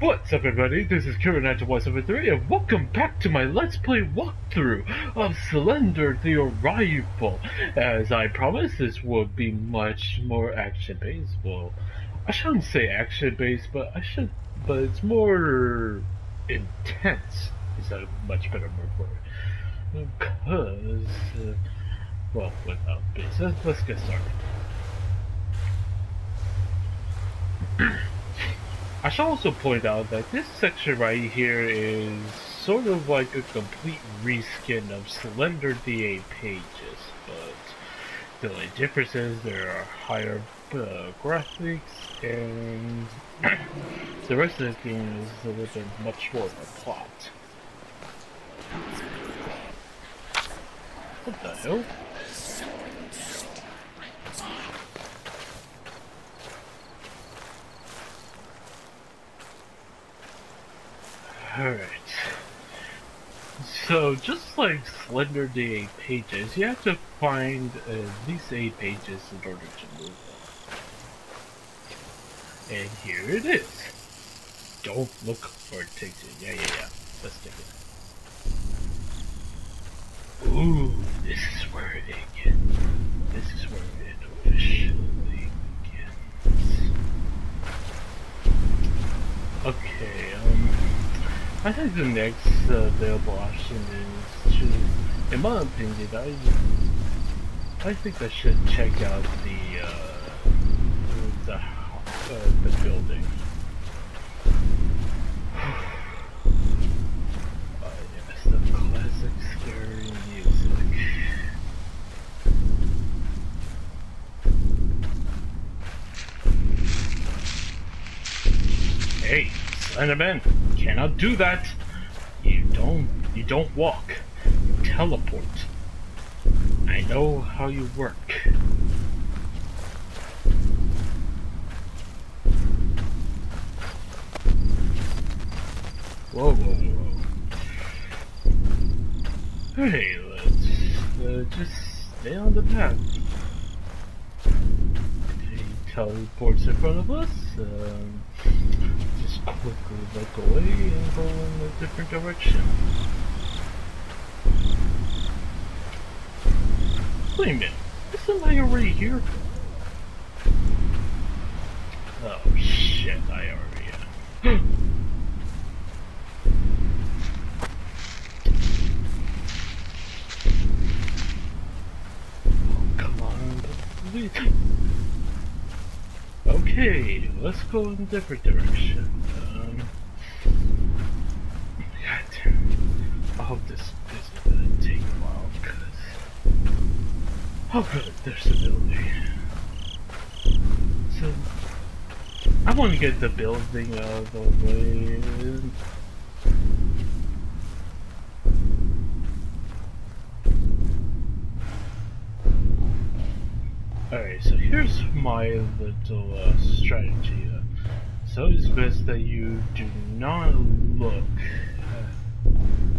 What's up everybody, this is Killer92173 and welcome back to my Let's Play walkthrough of Slender the Arrival. As I promised, this will be much more action-based. Well, I shouldn't say action-based, but I should, but it's more intense is that a much better word for it. Because, uh, well, without business, let's get started. I should also point out that this section right here is sort of like a complete reskin of Slender DA pages, but the only difference is there are higher uh, graphics and the rest of this game is a little bit much more of a plot. What the hell? Alright. So, just like Slender DA pages, you have to find at least 8 pages in order to move them. And here it is. Don't look for it. Yeah, yeah, yeah. Let's take it. Ooh, this is where it begins. This is where it officially begins. Okay. I think the next uh, available option is to, in my opinion, I, I think I should check out the, uh, the, uh, the building. oh yes, the classic scary music. Hey, Slenderman, cannot do that. You don't, you don't walk. You teleport. I know how you work. Whoa, whoa, whoa. Hey, let's uh, just stay on the path. He teleports in front of us. Um, quickly look away and go in a different direction. Wait a minute, isn't I already here? Oh shit, I already am. oh, come on, please. Okay, let's go in a different direction. Um, God. I hope this isn't gonna take a while, because... Oh good, there's the building. So... I want to get the building out of the way. So here's my little uh, strategy. Uh, so it's best that you do not look. Uh,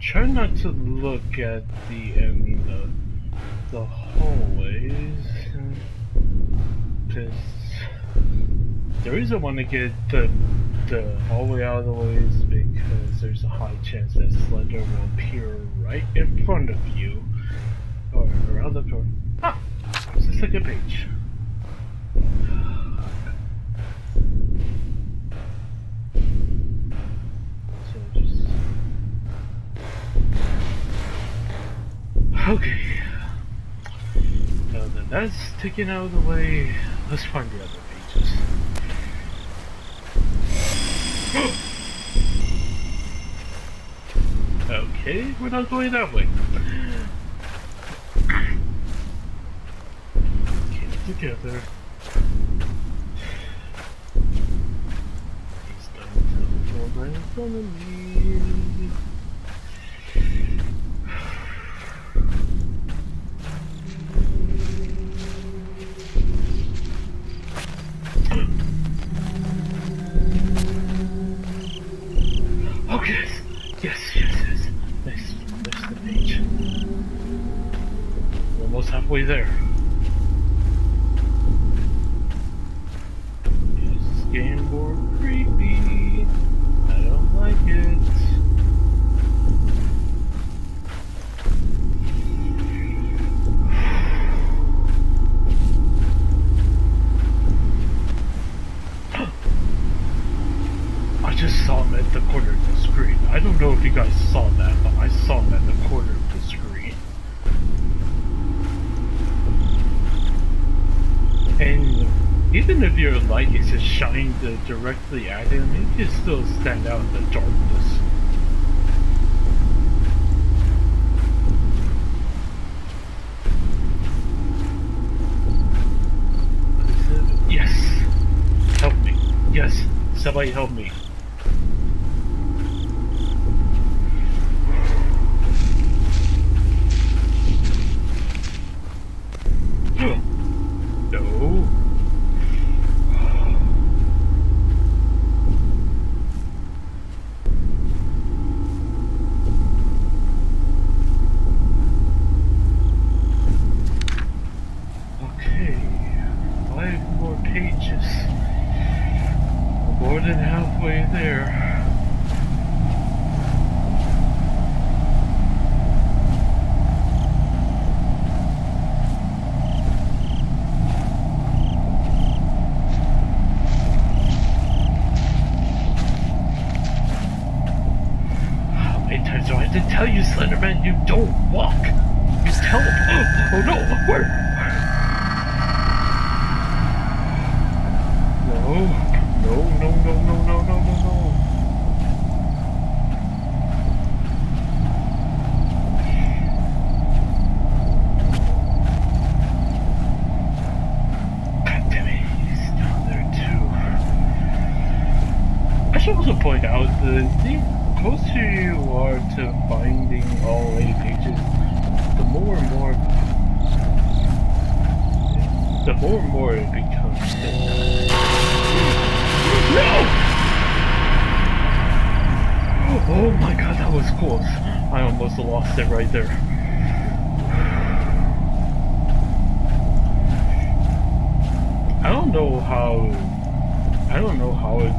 try not to look at the end of the hallways. Because the reason I want to get the, the hallway out of the way is because there's a high chance that Slender will appear right in front of you or around the door. Ah! The second page. Okay. Now that that's taken out of the way, let's find the other pages. okay, we're not going that way. Together. He's done teleport right in front of me. Oh yes, you guys saw that, but I saw that in the corner of the screen. And even if your light is just shined directly at him, it can still stand out in the darkness. Yes! Help me. Yes, somebody help me. You don't walk? You teleport. Oh no, where? No, no, no, no, no, no, no, no, no. I should also point out that the closer you are to finding all eight pages, the more and more the more and more it becomes No! Oh my god, that was close. I almost lost it right there. I don't know how I don't know how it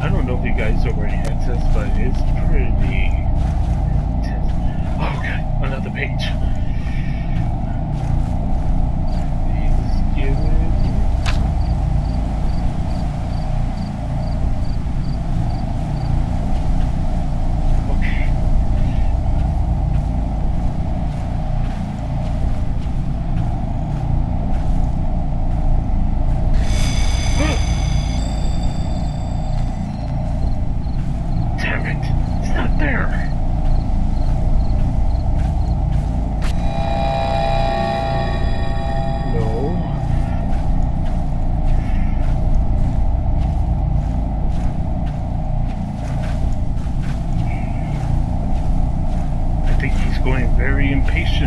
I don't know if you guys already had this, but it's pretty another page.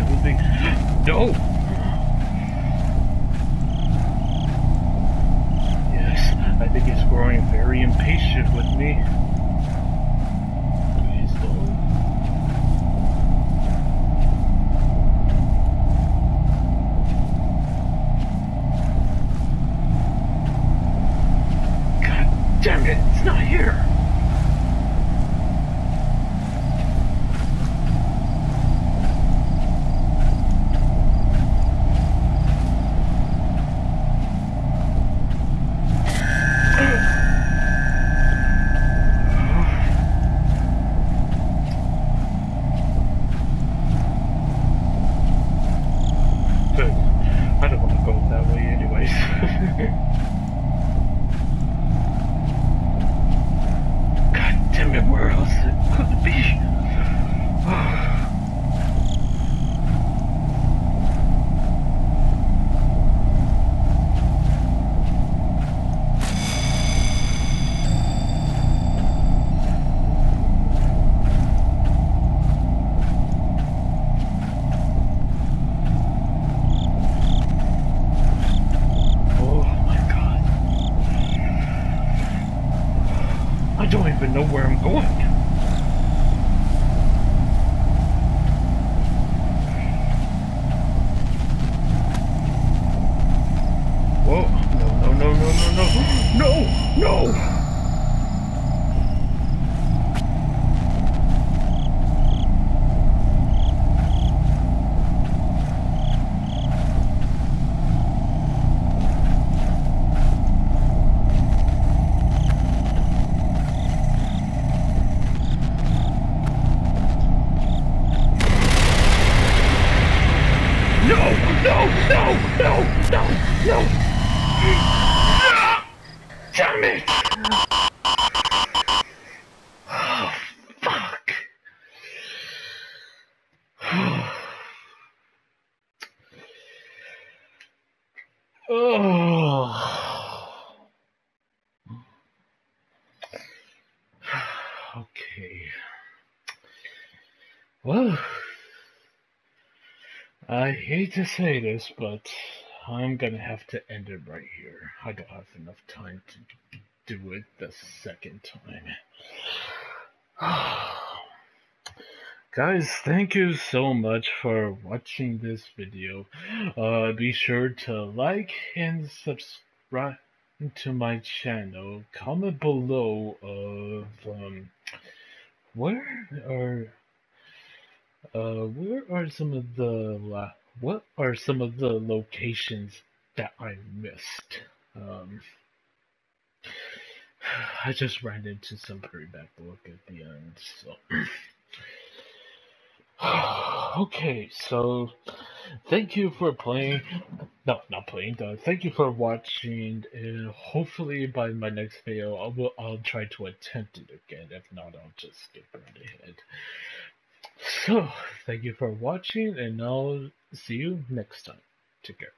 would be dope. Know where I'm going. Well, I hate to say this, but I'm gonna have to end it right here. I don't have enough time to do it the second time. Guys, thank you so much for watching this video. Uh, be sure to like and subscribe to my channel. Comment below of um, where are uh, where are some of the what are some of the locations that I missed? Um, I just ran into some pretty bad luck at the end, so. okay, so thank you for playing. No, not playing. Uh, thank you for watching, and hopefully by my next video, I will. I'll try to attempt it again. If not, I'll just skip right ahead. So, thank you for watching, and I'll see you next time. Take care.